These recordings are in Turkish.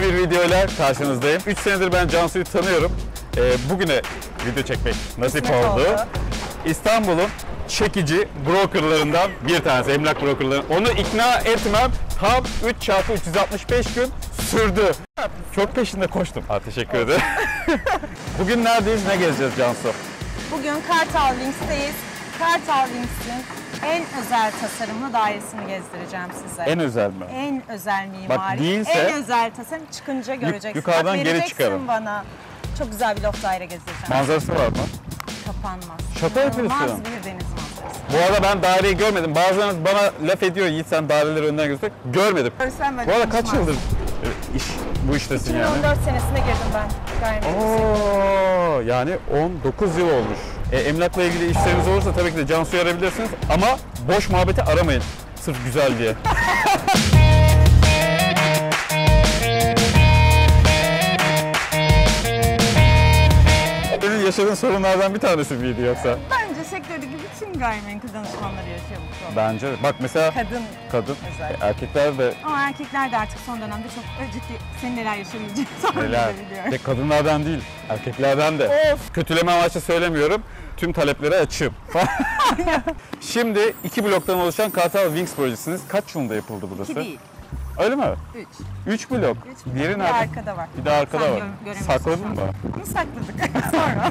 Yepyeni bir videoyla karşınızdayım. 3 senedir ben Cansu'yu tanıyorum. Ee, bugüne video çekmek nasip Kısmet oldu. oldu. İstanbul'un çekici brokerlarından bir tanesi, emlak brokerları. Onu ikna etmem tam 3 çarpı 365 gün sürdü. Çok peşinde koştum. Ha, teşekkür ederim. Bugün neredeyiz, ne gezeceğiz Cansu? Bugün Kartal Links'teyiz. Kartal Links'in en özel tasarımlı dairesini gezdireceğim size. En özel mi? En özel mimari, değilse- en özel tasarım çıkınca göreceksin. yukarıdan Bak, geri çıkarım. bana. Çok güzel bir loft daire gezdireceğim. Manzarası var mı? Kapanmaz. Şaka yapıyorsun. İnanılmaz bir deniz manzarası. Bu arada ben daireyi görmedim. Bazılarınız bana laf ediyor Yiğit sen daireleri önden göster. Görmedim. Görsen böyle Bu arada kaç yıldır e, iş bu iştesin yani? 2014 senesine girdim ben gayrimenkul Oo, yani 19 yıl olmuş. E, emlakla ilgili işleriniz olursa tabii ki de Cansu'yu arayabilirsiniz ama boş muhabbeti aramayın. Sırf güzel diye. Senin yaşadığın sorunlardan bir tanesi miydi yoksa? Bence sektördeki bütün gayrimenkul danışmanları yaşıyor bu sorunu. Bence de. Bak mesela Kadın kadın, özellikle. e, erkekler de Ama erkekler de artık son dönemde çok ciddi senin neler yaşayabileceğini tahmin neler. edebiliyorum. Ve kadınlardan değil, erkeklerden de. Of. Kötüleme amaçlı söylemiyorum. Tüm taleplere açığım. Şimdi iki bloktan oluşan Kartal Wings projesiniz. Kaç yılında yapıldı burası? İki değil, Öyle mi? üç. Üç blok. Üç. Diğeri Bir nerede? arkada var. Bir de arkada Sen var. Sakladın mı? Bunu sakladık sonra.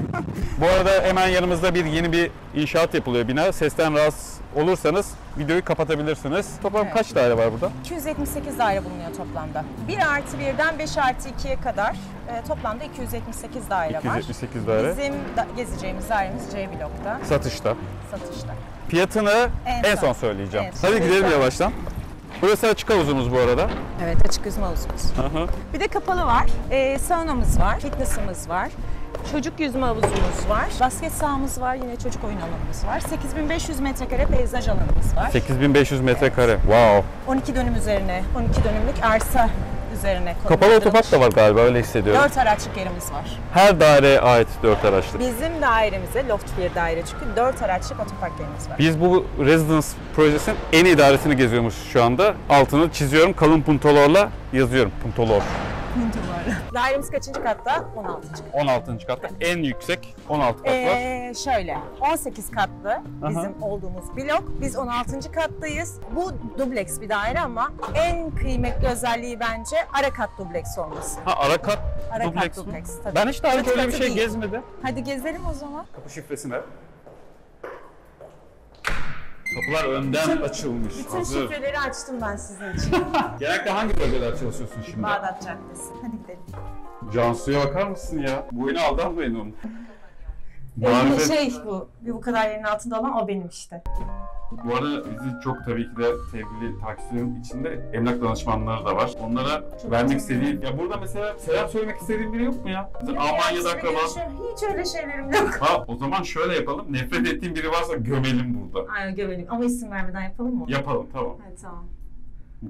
Bu arada hemen yanımızda bir yeni bir inşaat yapılıyor bina. Sesten rahatsız olursanız videoyu kapatabilirsiniz. Toplam Evet. kaç daire var burada? 278 daire bulunuyor toplamda. 1 artı 1'den 5 artı 2'ye kadar e, toplamda 278 daire var. 278 daire. Bizim da- gezeceğimiz dairemiz C blokta, Satışta. satışta. Fiyatını en, En son. son. söyleyeceğim. Evet, Hadi gidelim yavaştan. Burası açık havuzumuz bu arada. Evet, açık yüzme havuzumuz. Hı. Bir de kapalı var. E, saunamız var, fitness'ımız var. Çocuk yüzme havuzumuz var. Basket sahamız var, yine çocuk oyun alanımız var. 8500 metrekare peyzaj alanımız var. 8500 metrekare. Wow. 12 dönüm üzerine, 12 dönümlük arsa üzerine Kapalı otopark da var galiba öyle hissediyorum. 4 araçlık yerimiz var. Her daireye ait 4 araçlık. Bizim dairemize loft bir daire çünkü 4 araçlık otopark yerimiz var. Biz bu Residence projesinin en iyi dairesini geziyormuş şu anda. Altını çiziyorum kalın puntolarla yazıyorum. Puntolor. Dairemiz kaçıncı katta? 16. katta. 16. katta en yüksek 16 kat var. Ee, şöyle 18 katlı bizim olduğumuz blok. Biz 16. kattayız. Bu dubleks bir daire ama en kıymetli özelliği bence ara kat dubleks olması. Ha ara kat Ara kat dubleks mi? dubleks, tabii. Ben hiç daha önce öyle bir katı şey değil. gezmedim. Hadi gezelim o zaman. Kapı şifresine. Kapılar önden açılmış. Bütün Hazır. şifreleri açtım ben sizin için. Genellikle hangi bölgeler çalışıyorsun şimdi? Bağdat Caddesi. Hadi gidelim. Cansu'ya bakar mısın ya? Boyuna aldanmayın onu. Benim Marifet- şey bu, bir bu kadar yerin altında olan o benim işte. Bu arada bizi çok tabii ki de sevgili takipçilerin içinde emlak danışmanları da var. Onlara Çok vermek çok istediğin, ya burada mesela selam söylemek istediğin biri yok mu ya? Almanya'da akraba. Hiç öyle şeylerim yok. Ha o zaman şöyle yapalım. Nefret ettiğin biri varsa gömelim burada. Aynen gömelim. Ama isim vermeden yapalım mı? Yapalım tamam. Evet tamam.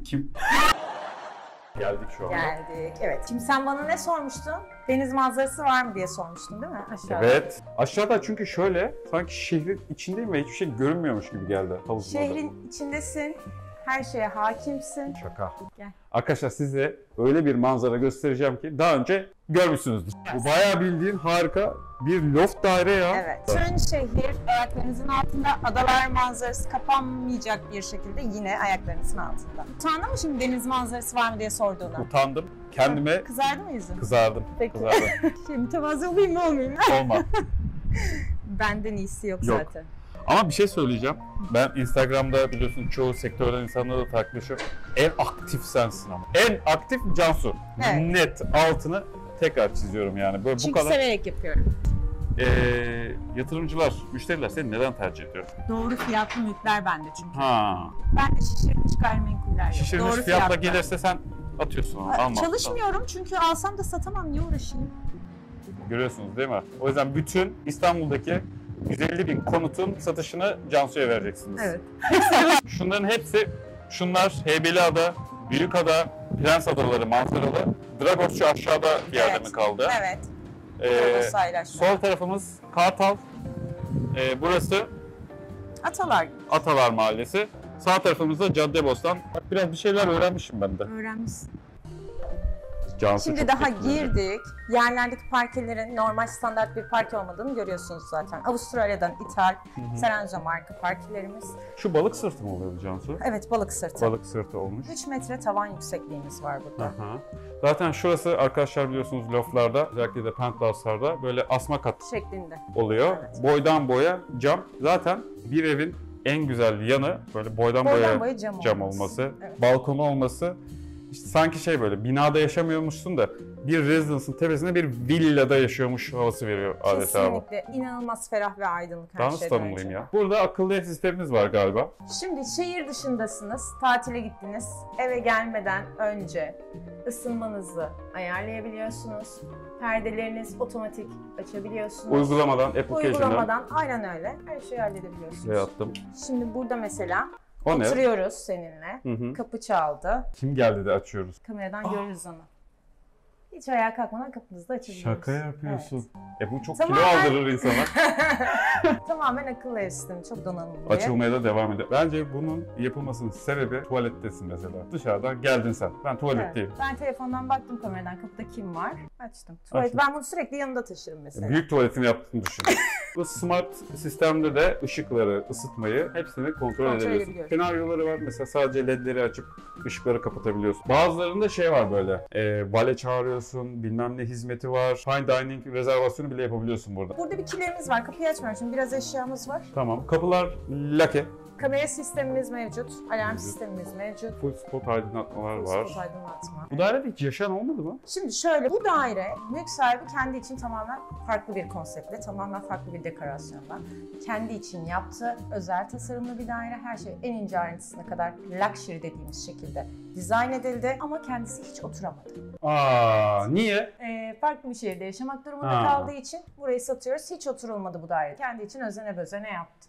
Kim? Geldik şu anda. Geldik. Evet. Şimdi sen bana ne sormuştun? Deniz manzarası var mı diye sormuştun değil mi? Aşağıda. Evet. Aşağıda çünkü şöyle sanki şehrin içindeyim ve hiçbir şey görünmüyormuş gibi geldi havuzun orada. Şehrin içindesin. Her şeye hakimsin. Şaka. Gel. Arkadaşlar size öyle bir manzara göstereceğim ki daha önce görmüşsünüzdür. Bu bayağı bildiğin harika bir loft daire ya. Evet. Bütün şehir ayaklarınızın altında. Adalar manzarası kapanmayacak bir şekilde yine ayaklarınızın altında. Utandın mı şimdi deniz manzarası var mı diye sorduğuna? Utandım. Kendime Kızardı mı yüzün? kızardım. Peki. Kızardım. Şimdi mütevazı olayım mı olmayayım mı? Olma. Benden iyisi yok, Yok. zaten. Ama bir şey söyleyeceğim. Ben Instagram'da biliyorsun çoğu sektörden insanlarla takipleşiyorum. En aktif sensin ama. En aktif Cansu. Evet. Net altını tekrar çiziyorum yani. Böyle Çünkü bu kadar severek yapıyorum. Eee, yatırımcılar, müşteriler seni neden tercih ediyor? Doğru fiyatlı mülkler bende çünkü. Ha. Ben de şişirilmiş gayrimenkuller yok. Şişirmiş Doğru fiyatla fiyatlı. gelirse sen atıyorsun onu. Alma. Çalışmıyorum çünkü alsam da satamam niye uğraşayım? Görüyorsunuz değil mi? O yüzden bütün İstanbul'daki 150 bin konutun satışını Cansu'ya vereceksiniz. Evet. Şunların hepsi, şunlar Heybeliada, Büyükada, Prens Adaları manzaralı. Dragos şu aşağıda bir yerde Evet. mi kaldı? Evet. Ee, sol tarafımız Kartal. Ee, burası Atalar Atalar Mahallesi. Sağ tarafımızda Caddebostan. Bak biraz bir şeyler öğrenmişim ben de. öğrenmişsin. Cansu Şimdi çok daha etkileyici. girdik. Yerlerdeki parkelerin normal standart bir parke olmadığını görüyorsunuz zaten. Avustralya'dan ithal Serenzo marka parkelerimiz. Şu balık sırtı mı oluyor Cansu? Evet balık sırtı. Balık sırtı olmuş. 3 metre tavan yüksekliğimiz var burada. Aha. Zaten şurası arkadaşlar biliyorsunuz loftlarda özellikle de penthouse'larda böyle asma kat Şeklinde. oluyor. Evet. Boydan boya cam. Zaten bir evin en güzel yanı böyle boydan, Boydan boya boya cam cam olması. olması, Evet. balkonu olması. İşte sanki şey böyle binada yaşamıyormuşsun da bir residence'ın tepesinde bir villada yaşıyormuş havası veriyor adeta bu. Kesinlikle inanılmaz ferah ve aydınlık her Daha nasıl şeyden tanımlayayım önce. ya? Burada akıllı ev sistemimiz var galiba. Şimdi şehir dışındasınız, tatile gittiniz. Eve gelmeden önce ısınmanızı ayarlayabiliyorsunuz. Perdeleriniz otomatik açabiliyorsunuz. Uygulamadan, application'dan Uygulamadan aynen öyle her şeyi halledebiliyorsunuz. şey yaptım. Şimdi burada mesela O oturuyoruz seninle. Hı hı. Kapı çaldı. Kim geldi de açıyoruz. Kameradan görürüz onu. Hiç ayağa kalkmadan kapınızı da açabiliyoruz. Şaka yapıyorsun. E bu çok Tamamen- kilo aldırır insana. Evet. Tamamen akıllı ev sistemi. Çok donanımlı. Açılmaya da devam ediyor. Bence bunun yapılmasının sebebi tuvalettesin mesela. Dışarıdan geldin sen. Ben Evet. tuvaletteyim. Ben telefondan baktım kameradan kapıda kim var. Açtım. Tuvalet. Açtın. Ben bunu sürekli yanımda taşırım mesela. Büyük tuvaletini yaptığını düşün. Bu smart sistemde de ışıkları, ısıtmayı hepsini kontrol, Kontrol edebiliyorsun. edebiliyorum. Senaryoları var mesela sadece ledleri açıp ışıkları kapatabiliyorsun. Bazılarında şey var böyle, e, vale çağırıyorsun, bilmem ne hizmeti var. Fine dining rezervasyonu bile yapabiliyorsun burada. Burada bir kilerimiz var. Kapıyı açmıyorum şimdi. Biraz eşyamız var. Tamam. Kapılar lake. Kamera sistemimiz mevcut. Alarm Mevcut. sistemimiz mevcut. Full spot aydınlatmalar var. spot aydınlatma. Bu dairede hiç yaşayan olmadı mı? Şimdi şöyle bu daire mülk sahibi kendi için tamamen farklı bir konseptle, tamamen farklı bir dekorasyonla kendi için yaptı. Özel tasarımlı bir daire. Her şey en ince ayrıntısına kadar luxury dediğimiz şekilde dizayn edildi ama kendisi hiç oturamadı. Aa, niye? Ee, farklı bir şehirde yaşamak durumunda Ha. kaldığı için burayı satıyoruz. Hiç oturulmadı bu daire. Kendi için özene bezene yaptı.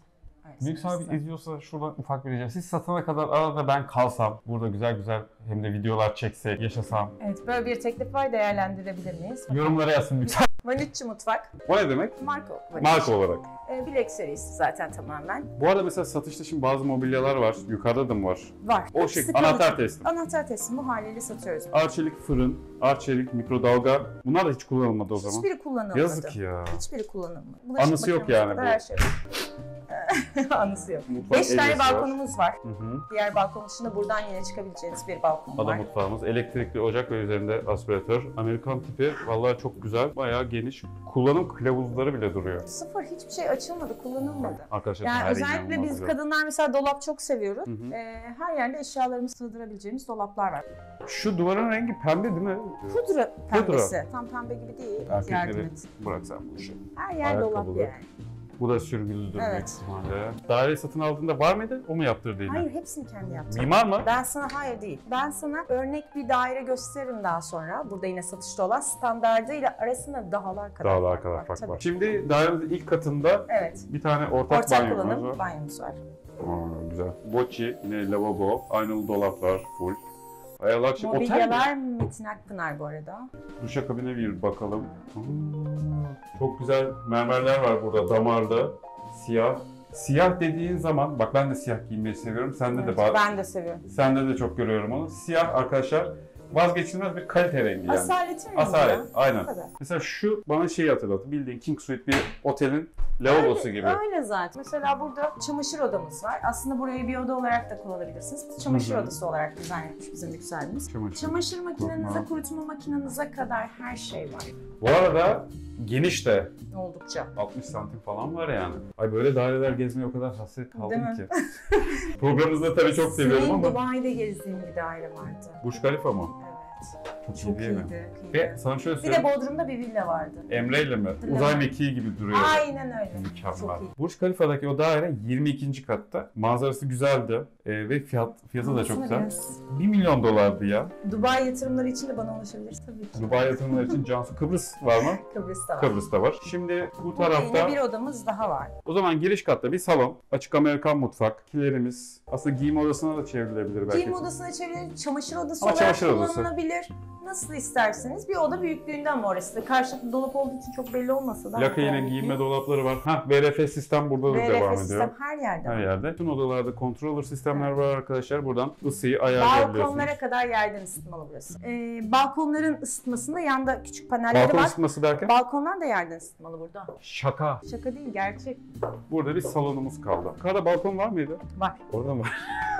Mülk söyleyeyim sahibi izliyorsa şuradan ufak bir rica. Siz satana kadar arada ben kalsam, burada güzel güzel hem de videolar çeksek, yaşasam. Evet böyle bir teklif var değerlendirebilir miyiz? Yorumlara yazsın lütfen. Vanütçü Mutfak, O ne demek? Marco. Vanütçü. Marka olarak. Ee, Bilek serisi zaten tamamen. Bu arada mesela satışta şimdi bazı mobilyalar var. Yukarıda da mı var? Var. O şey kalıcı. anahtar teslim. Anahtar teslim bu haliyle satıyoruz. Arçelik fırın, arçelik mikrodalga. Bunlar da hiç kullanılmadı o zaman. Hiçbiri kullanılmadı. Yazık ya. Hiçbiri kullanılmadı. Anısı yok yani bu. Her şey. Anısı yok. Mutfak Beş tane balkonumuz var. Hı hı. Diğer balkon dışında buradan yine çıkabileceğiniz bir balkon Ada var. mutfağımız, elektrikli ocak ve üzerinde aspiratör. Amerikan tipi, vallahi çok güzel, bayağı geniş. Kullanım kılavuzları bile duruyor. Sıfır hiçbir şey açılmadı, kullanılmadı. Arkadaşlar Yani her özellikle biz kadınlar mesela dolap çok seviyoruz. Hı hı. Ee, her yerde eşyalarımızı sığdırabileceğimiz dolaplar var. Şu duvarın rengi pembe değil mi? Pudra pembesi. Tam pembe gibi değil. Yardım Erkekleri et. bırak sen bu işi. Her yer dolap Ayakkabılı. yani. Bu da sürgülüdür büyük Evet. ihtimalle. Daire satın aldığında var mıydı? O mu yaptırdı yine? Hayır hepsini kendi yaptım. Mimar mı? Ben sana hayır değil. Ben sana örnek bir daire gösteririm daha sonra. Burada yine satışta olan standardıyla arasında dağlar kadar Dağlar fark kadar var. fark Tabii. var. Şimdi dairemizin ilk katında Evet. bir tane ortak, Ortak banyomuz kullanım var. banyomuz var. Aa, güzel. Boçi, yine lavabo, aynalı dolaplar full. Otel mi? Mobilyalar Metin Akpınar bu arada. Duşakabine bir bakalım. Aa, çok güzel mermerler var burada damarda. Siyah. Siyah dediğin zaman, bak ben de siyah giymeyi seviyorum. Sende de Evet, var. Ben de seviyorum. Sende de çok görüyorum onu. Siyah arkadaşlar vazgeçilmez bir kalite rengi yani. Asaletin rengi Asalet, ya. aynen. Mesela şu bana şeyi hatırlattı. Bildiğin King Suite bir otelin lavabosu gibi. Öyle zaten. Mesela burada çamaşır odamız var. Aslında burayı bir oda olarak da kullanabilirsiniz. Biz çamaşır Hı hı. odası olarak dizayn etmiş bizim yükselimiz. Çamaşır. Çamaşır makinenize, Kurutma. kurutma makinenize kadar her şey var. Bu arada geniş de Oldukça. 60 santim falan var yani. Ay böyle daireler gezmeye o kadar hasret kaldım ki. Programımızda tabii çok seviyorum Senin ama. Dubai'de gezdiğim bir daire vardı. Burj Khalifa mı? Evet. Çok, iyi Çok iyiydi. çok Ve iyiydi. sana şöyle Bir de söyleyeyim. Bodrum'da bir villa vardı. Emre ile mi? Hatırlamıyorum. Uzay mekiği gibi duruyor. Aynen öyle. Mükemmel. Çok iyi. Burj Khalifa'daki o daire 22. katta. Manzarası güzeldi. Ee, ve fiyat fiyatı da çok güzel. biraz 1 milyon dolardı ya. Dubai yatırımları için de bana ulaşabilirsin tabii ki. Dubai yatırımları için Cansu Kıbrıs var mı? Kıbrıs'ta var. Kıbrıs'ta var. Şimdi bu Burada tarafta yine bir odamız daha var. o zaman giriş katta bir salon, açık Amerikan mutfak, kilerimiz. Aslında giyim odasına da çevrilebilir belki. Giyim odasına çevrilir, çamaşır odası Ama olarak çamaşır odası. kullanılabilir. Nasıl isterseniz. Bir oda büyüklüğünde ama orası da. Karşılıklı dolap olduğu için çok belli olmasa da. Laka yine giyinme dolapları var. Ha VRF sistem burada da VRF devam sistem ediyor. her yerde Her var. yerde. Bütün odalarda controller sistem sistemler var arkadaşlar. Buradan ısıyı ayarlayabiliyorsunuz. Balkonlara kadar yerden ısıtmalı burası. Ee, balkonların ısıtmasında yanda küçük panelleri Balkon var. ısıtması derken? Balkonlar da yerden ısıtmalı burada. Şaka. Şaka değil gerçek. Burada bir salonumuz kaldı. Yukarıda balkon var mıydı? Var. Orada mı?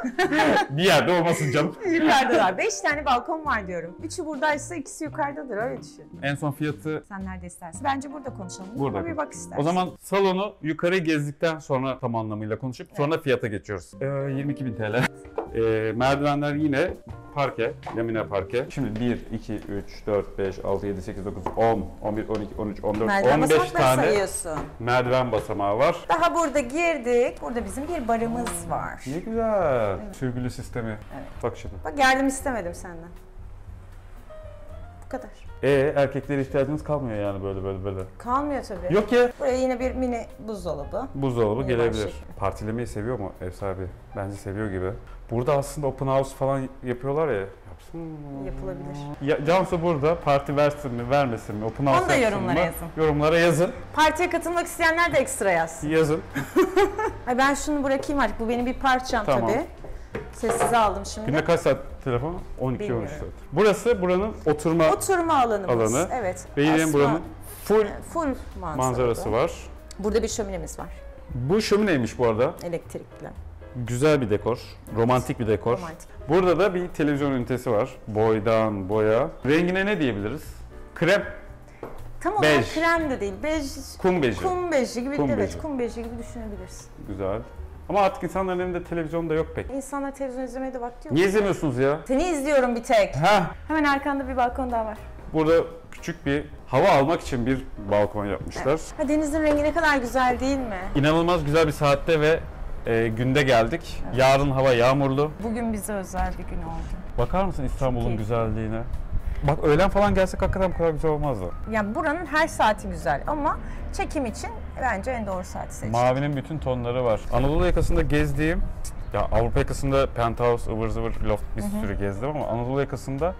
bir yerde olmasın canım. Yukarıdalar. Beş tane balkon var diyorum. Üçü buradaysa ikisi yukarıdadır öyle düşün. En son fiyatı Sen nerede istersin? Bence burada konuşalım. Burada bir bak istersin. O zaman salonu yukarı gezdikten sonra tam anlamıyla konuşup sonra fiyata geçiyoruz. Ee, 22.000 TL. Ee, merdivenler yine parke, lamine parke. Şimdi 1, 2, 3, 4, 5, 6, 7, 8, 9, 10, 11, 12, 13, 14, Merdiven 15 basamakları tane sayıyorsun. merdiven basamağı var. Daha burada girdik. Burada bizim bir barımız var. Ne güzel. Sürgülü sistemi. Bak şimdi. Bak yardım istemedim senden. Bu kadar. Ee erkeklere ihtiyacınız kalmıyor yani böyle böyle böyle. Kalmıyor tabii. Yok ya. Buraya yine bir mini buzdolabı. Buzdolabı gelebilir. başlık. Partilemeyi seviyor mu ev sahibi? Bence seviyor gibi. Burada aslında open house falan yapıyorlar ya. Yapsın mı? Yapılabilir. Ya, Cansu burada parti versin mi vermesin mi? Open house Onu da yapsın yorumlara mı? yazın. Yorumlara yazın. Partiye katılmak isteyenler de ekstra yazsın. Yazın. Ay ben şunu bırakayım artık. Bu benim bir parçam Tamam. tabii. Sessize aldım şimdi. Günde kaç saat telefon? 12-13 Bilmiyorum. saat. Burası buranın oturma Oturma alanımız. Alanı. Evet. ve yine Asma- buranın full full manzaralı. manzarası var. Burada bir şöminemiz var. Bu şömineymiş bu arada. Elektrikli. Güzel bir dekor. Romantik bir dekor. Romantik. Burada da bir televizyon ünitesi var. Boydan boya. Rengine ne diyebiliriz? Krem, Tam olarak Bej. krem de değil. Bej, kum beji. kum beji gibi. Kum evet, beji. kum beji gibi düşünebilirsin. Güzel. Ama artık insanların elinde televizyon da yok pek. İnsanlar televizyon izlemeye de vakti yok. Niye izlemiyorsunuz ya? Seni izliyorum bir tek. Ha, Hemen arkanda bir balkon daha var. burada küçük bir hava almak için bir balkon yapmışlar. Ha, denizin rengi ne kadar güzel değil mi? İnanılmaz güzel bir saatte ve e, günde geldik. Yarın hava yağmurlu. Bugün bize özel bir gün oldu. Bakar mısın İstanbul'un güzelliğine? Bak öğlen falan gelsek hakikaten bu kadar güzel olmazdı. Yani buranın her saati güzel ama çekim için bence en doğru saati seçtim. Mavinin bütün tonları var. Anadolu yakasında gezdiğim, ya Avrupa yakasında penthouse, ıvır zıvır, loft bir sürü gezdim ama Anadolu yakasında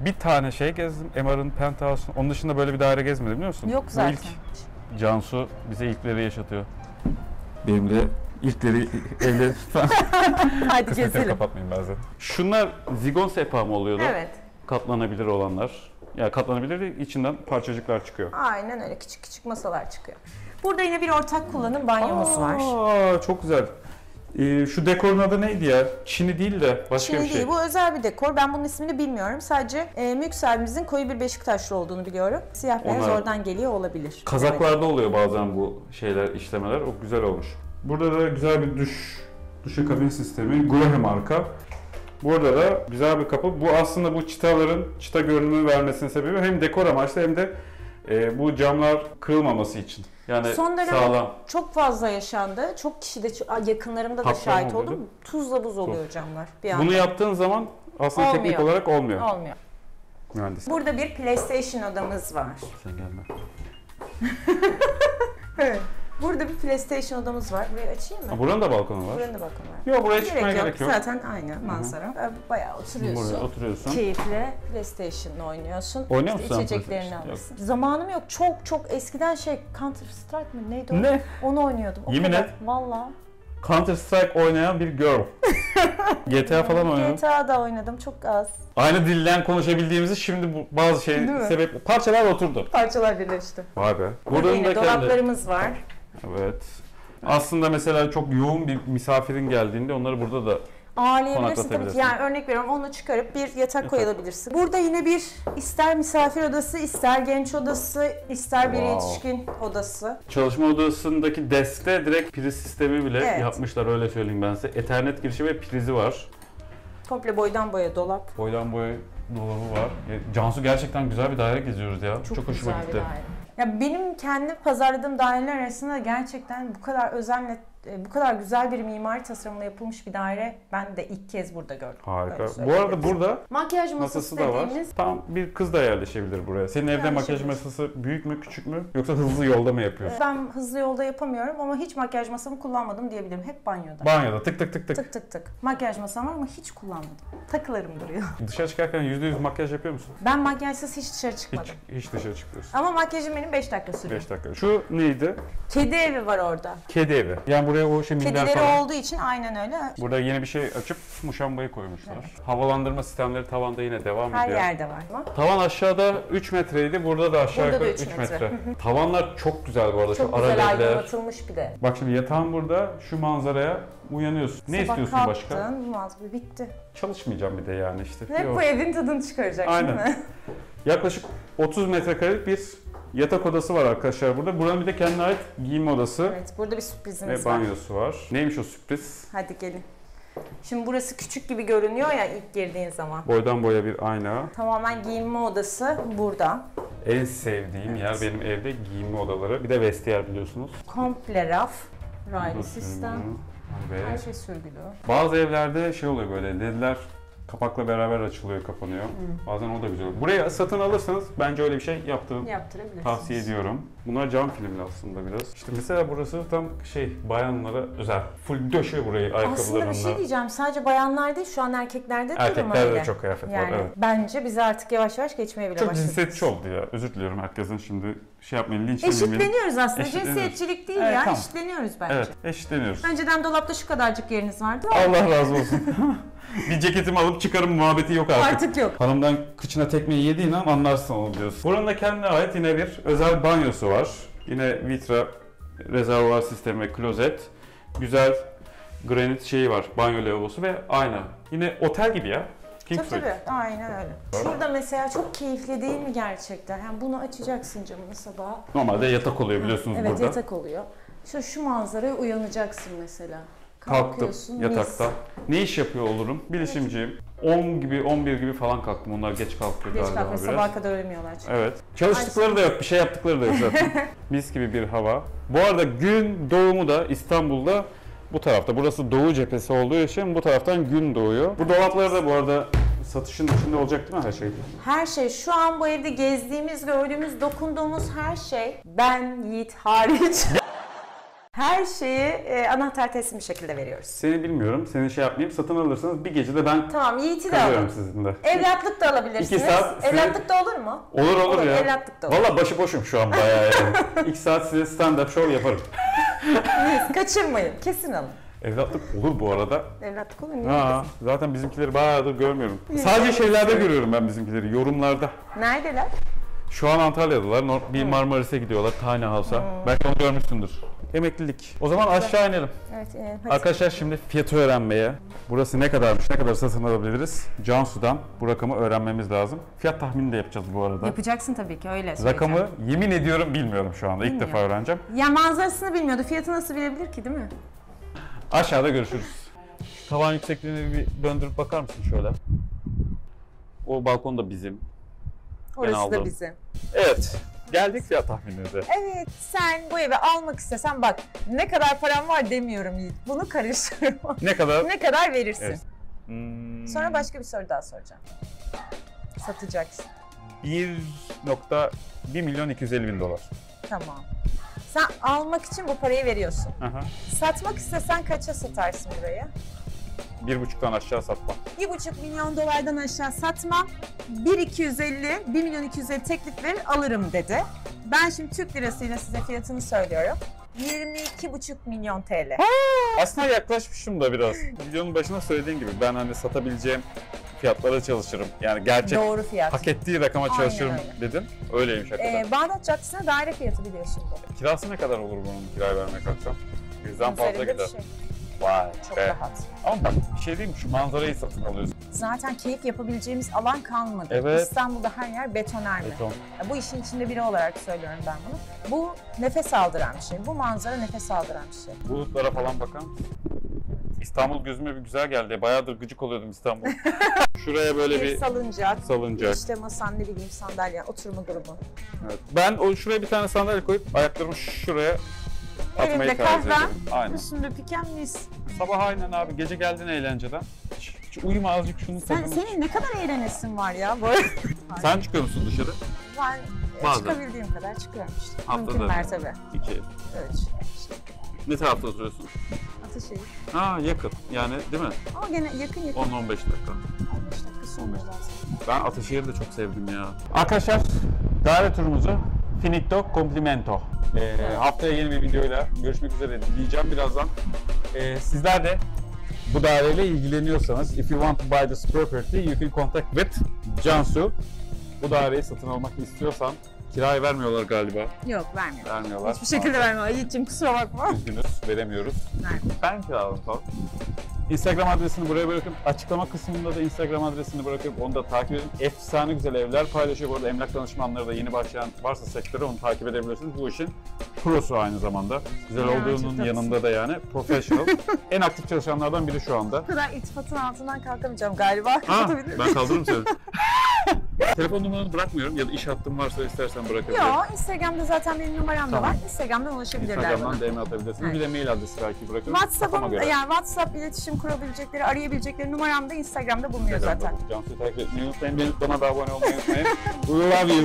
bir tane şey gezdim. MR'ın penthouse'un. Onun dışında böyle bir daire gezmedim biliyor musun? Yok Bu zaten. ilk Cansu bize ilkleri yaşatıyor. Benim de ilkleri evde Hadi kısmetleri gezelim. kapatmayayım bazen. Şunlar zigon sehpa mı oluyordu? Evet. Katlanabilir olanlar. Ya katlanabilir değil, içinden parçacıklar çıkıyor. Aynen öyle küçük küçük masalar çıkıyor. Burada yine bir ortak kullanım banyomuz var. Aa, çok güzel. Ee, şu dekorun adı neydi ya? Çini değil de başka Şimdi bir şey. değil, bu özel bir dekor. Ben bunun ismini bilmiyorum. Sadece e, mülk sahibimizin koyu bir Beşiktaşlı olduğunu biliyorum. Siyah beyaz Onlar- oradan geliyor olabilir. Kazaklarda oluyor bazen bu şeyler, işlemeler. O güzel olmuş. Burada da güzel bir duş, duşakabin sistemi. Grohe marka. Burada da güzel bir kapı. Bu aslında bu çıtaların çıta görünümü vermesinin sebebi hem dekor amaçlı hem de e, bu camlar kırılmaması için. Yani Son dönem sağlam. çok fazla yaşandı. Çok kişi de yakınlarımda da Patlama şahit oluyordu. oldum. Tuzla buz oluyor camlar bir anda. Bunu yaptığın zaman aslında teknik Olmuyor. olarak olmuyor. Olmuyor. Mühendis. Burada bir PlayStation odamız var. Sen gelme. Evet. Burada bir PlayStation odamız var. Burayı açayım mı? Ha, buranın da balkonu var. Buranın da bakın var. Yok buraya çıkmaya Gerek yok. Zaten aynı manzara. Ee, Bayağı oturuyorsun. Buraya oturuyorsun. Keyifle PlayStation'la oynuyorsun. Oynuyor musun sen İçeceklerini PlayStation? alırsın. Zamanım yok. Çok çok eskiden şey Counter Strike mı neydi o? Ne? Onu oynuyordum. O Yemin kadar. et. Valla. Counter Strike oynayan bir girl. GTA falan oynadım. GTA'da oynadım çok az. Aynı dilden konuşabildiğimizi şimdi bu bazı şey Değil mi? sebep parçalar oturdu. Parçalar birleşti. Vay be. Burada Buranın yine dolaplarımız var. Evet. Aslında mesela çok yoğun bir misafirin geldiğinde onları burada da Ağırlayabilirsin tabii ki. Yani örnek veriyorum onu çıkarıp bir yatak koyabilirsin. Burada yine bir ister misafir odası, ister genç odası, ister bir Wow. yetişkin odası. çalışma odasındaki deskte direkt priz sistemi bile Evet. yapmışlar öyle söyleyeyim ben size. Ethernet girişi ve prizi var. Komple boydan boya dolap. Boydan boya dolabı var. Ya, Cansu gerçekten güzel bir daire geziyoruz ya. Çok, hoşuma güzel bir gitti. daire. Ya benim kendi pazarladığım daireler arasında gerçekten bu kadar özenle, bu kadar güzel bir mimari tasarımla yapılmış bir daire ben de ilk kez burada gördüm. Harika. Bu arada burada makyaj masası, masası da var. Tam bir kız da yerleşebilir buraya. Senin evde makyaj masası büyük mü küçük mü yoksa hızlı yolda mı yapıyorsun? ben hızlı yolda yapamıyorum ama hiç makyaj masamı kullanmadım diyebilirim. Hep banyoda. Banyoda tık tık tık tık. Tık tık tık. Makyaj masam var ama hiç kullanmadım. Takılarım duruyor. Dışarı çıkarken %100 makyaj yapıyor musun? Ben makyajsız hiç dışarı çıkmadım. Hiç, hiç dışarı çıkmıyorsun. Ama makyajım benim 5 dakika sürüyor. 5 dakika. Şu neydi? Kedi evi var orada. Kedi evi. Yani buraya buraya o şey minder Kedileri falan. olduğu için aynen öyle. Burada yeni bir şey açıp muşambayı koymuşlar. Havalandırma sistemleri tavanda yine devam Her ediyor. yerde var. Ama Tavan aşağıda 3 metreydi. Burada da aşağı Burada da yukarı üç 3 metre. metre. Tavanlar çok güzel bu arada. çok Şu güzel aydınlatılmış bir de. Bak şimdi yatağın burada. Şu manzaraya uyanıyorsun. Ne Sabah istiyorsun başka? kalktın, bu mantıklı bitti. Çalışmayacağım bir de yani işte. Hep Yok. bu evin tadını çıkaracaksın Aynen. değil mi? Yaklaşık 30 metrekarelik bir yatak odası var arkadaşlar burada. Buranın bir de kendine ait giyinme odası Evet, burada bir sürprizimiz ve var. banyosu var. Neymiş o sürpriz? Hadi gelin. Şimdi burası küçük gibi görünüyor ya ilk girdiğin zaman. Boydan boya bir ayna. Tamamen giyinme odası burada. En sevdiğim yer benim evde giyinme odaları. Bir de vestiyer biliyorsunuz. Komple raf, raylı sistem. Ve Her şey sürgülü. bazı evlerde şey oluyor böyle ledler kapakla beraber açılıyor, kapanıyor. Bazen o da güzel. Buraya satın alırsanız bence öyle bir şey yaptırın. Yaptırabilirsiniz. Tavsiye ediyorum. Bunlar cam filmli aslında biraz. İşte mesela burası tam şey bayanlara özel. Full döşüyor burayı Aslında ayakkabılarınla. bir şey diyeceğim. Sadece bayanlar değil, şu an erkeklerde de durum Erkeklerde öyle. de çok kıyafet var. Yani Evet. bence bize artık yavaş yavaş geçmeye bile Çok başladık. cinsiyetçi oldu ya. Özür diliyorum herkesin şimdi şey yapmayın, beni. Eşitleniyoruz aslında. Eşitleniyoruz. Cinsiyetçilik değil Evet, ya. tamam. Eşitleniyoruz bence. Evet, eşitleniyoruz. Önceden dolapta şu kadarcık yeriniz vardı. Allah razı olsun. bir ceketimi alıp çıkarım muhabbeti yok artık. Artık yok. Hanımdan kıçına tekmeyi yediğin an anlarsın onu diyorsun. Buranın da kendine ait yine bir özel banyosu var. Yine vitra rezervuar sistemi ve klozet. Güzel granit şeyi var. Banyo lavabosu ve ayna. Yine otel gibi ya. King Tabii Suite. tabii. Aynen öyle. Şurada mesela çok keyifli değil mi gerçekten? Yani bunu açacaksın camını sabah. Normalde yatak oluyor biliyorsunuz Evet burada. yatak oluyor. Şu, şu manzaraya uyanacaksın mesela. Kalktım Kalkıyorsun, yatakta. Ne iş yapıyor olurum? Bilişimciyim. 10 gibi 11 gibi falan kalktım. Onlar geç kalkıyor Geç galiba kalkıyor, biraz. sabaha kadar ölmüyorlar çünkü. Evet. Çalıştıkları da yok, bir şey yaptıkları da yok zaten. Mis gibi bir hava. Bu arada gün doğumu da İstanbul'da bu tarafta. Burası doğu cephesi olduğu için bu taraftan gün doğuyor. Bu dolapları da bu arada satışın içinde olacak değil mi her şey? Her şey şu an bu evde gezdiğimiz, gördüğümüz, dokunduğumuz her şey ben Yiğit hariç. her şeyi e, anahtar teslim bir şekilde veriyoruz. Seni bilmiyorum, seni şey yapmayayım. Satın alırsanız bir gecede ben Tamam Yiğit'i de kalıyorum alın. sizinle. Evlatlık da alabilirsiniz. İki saat size- Evlatlık da olur mu? Olur olur, Olur, ya. evlatlık da olur. Valla başıboşum şu an bayağı yani. İki saat size stand-up show yaparım. Kaçırmayın. Kesin alın. Evlatlık olur bu arada. Evlatlık olur niye? Ha, zaten bizimkileri bayağıdır görmüyorum. Sadece şeylerde görüyorum ben bizimkileri, yorumlarda. Neredeler? Şu an Antalya'dalar. Nor- Bir Marmaris'e gidiyorlar. Tiny House'a. Belki onu görmüşsündür. Emeklilik. O zaman aşağı inelim. Evet, e, hadi. Arkadaşlar şimdi fiyatı öğrenmeye. Burası ne kadarmış, ne kadar satın alabiliriz? Cansu'dan bu rakamı öğrenmemiz lazım. Fiyat tahmini de yapacağız bu arada. Yapacaksın tabii ki öyle. Rakamı yemin ediyorum bilmiyorum şu anda. İlk defa öğreneceğim. Ya manzarasını bilmiyordu. Fiyatı nasıl bilebilir ki değil mi? Aşağıda görüşürüz. Tavan yüksekliğini bir döndürüp bakar mısın şöyle? O balkon da bizim. Orası da bizim. Evet. Geldik fiyat tahmininize. Evet sen bu evi almak istesen bak ne kadar param var demiyorum Yiğit. Bunu karıştırma. Ne kadar? ne kadar verirsin? Evet. Hmm, Sonra başka bir soru daha soracağım. Satacaksın. 1.1 milyon 250 bin dolar. Tamam. Sen almak için bu parayı veriyorsun. Aha. Satmak istesen kaça satarsın burayı? Bir buçuktan aşağı satma. 1,5 milyon dolardan aşağı satmam. 1.250, 1 milyon 250 teklif verir alırım dedi. Ben şimdi Türk lirasıyla size fiyatını söylüyorum. 22,5 milyon TL. Aslında yaklaşmışım da biraz. Videonun başına söylediğin gibi ben hani satabileceğim fiyatlara çalışırım. Yani gerçek Doğru fiyat. hak ettiği rakama Aynen çalışırım öyle. dedin. Öyleymiş hakikaten. Ee, Bağdat Caddesi'ne daire fiyatı biliyorsun bu. Kirası ne kadar olur bunun kiraya vermeye kalksam? Yüzden fazla gider. bir şey. Vay Çok be. rahat. Ama bak bir şey diyeyim mi? Şu manzarayı satın alıyorsun. Zaten keyif yapabileceğimiz alan kalmadı. Evet. İstanbul'da her yer betonerme. Beton. Ya Bu işin içinde biri olarak söylüyorum ben bunu. Bu nefes aldıran bir şey. Bu manzara nefes aldıran bir şey. Bulutlara falan bakar mısın? İstanbul gözüme bir güzel geldi. Bayağıdır gıcık oluyordum İstanbul. Şuraya böyle Bir bir salıncak, salıncak. işte masan ne bileyim sandalye, oturma grubu. Evet. Ben o şuraya bir tane sandalye koyup ayaklarımı şuraya atmayı Elimde tercih ederim. Aynen. üstünde piken mis. Sabah aynen abi. Gece geldin eğlenceden. Hiç, hiç uyuma azıcık şunu Sen, tadını. senin ne kadar eğlenesin var ya böyle. Sen çıkıyor musun dışarı? Ben Bazen. çıkabildiğim kadar çıkıyorum işte. Haftada. Mümkün mertebe. İki. İşte. Ne tarafta oturuyorsun? Ataşehir. Ha yakın. Yani değil mi? Ama gene yakın yakın. 10-15 dakika. 15 dakika sonra bazen. Ben Ataşehir'i de çok sevdim ya. Arkadaşlar daire turumuzu finito complimento. Ee, haftaya yeni bir videoyla görüşmek üzere diyeceğim birazdan. Ee, sizler de bu daireyle ilgileniyorsanız if you want to buy this property you can contact with Cansu. Bu daireyi satın almak istiyorsan kiraya vermiyorlar galiba. Yok vermiyor. Vermiyorlar. Hiçbir şekilde vermiyor. Yiğit'ciğim kusura bakma. Üzgünüz, veremiyoruz. Ben kiraladım falan. Instagram adresini buraya bırakıp açıklama kısmında da Instagram adresini bırakıp onu da takip edin. Efsane güzel evler paylaşıyor. Bu arada emlak danışmanları da yeni başlayan varsa sektöre onu takip edebilirsiniz. Bu işin prosu aynı zamanda. Güzel Ya, olduğunun yanında da yani professional. en aktif çalışanlardan biri şu anda. Bu kadar iltifatın altından kalkamayacağım galiba. Ha, ben kaldırırım seni. Telefon numaranı bırakmıyorum ya da iş hattın varsa istersen bırakabilirim. Yok, Instagram'da zaten benim numaram da Tamam. var. Instagram'dan ulaşabilirler bana. Instagram'dan DM atabilirsiniz. Evet. Bir de mail adresi belki bırakırım. Göre. yani WhatsApp iletişim kurabilecekleri, arayabilecekleri numaram da Instagram'da bulunuyor zaten. Cansu'yu takip etmeyi unutmayın. Bana da abone olmayı unutmayın. We love you.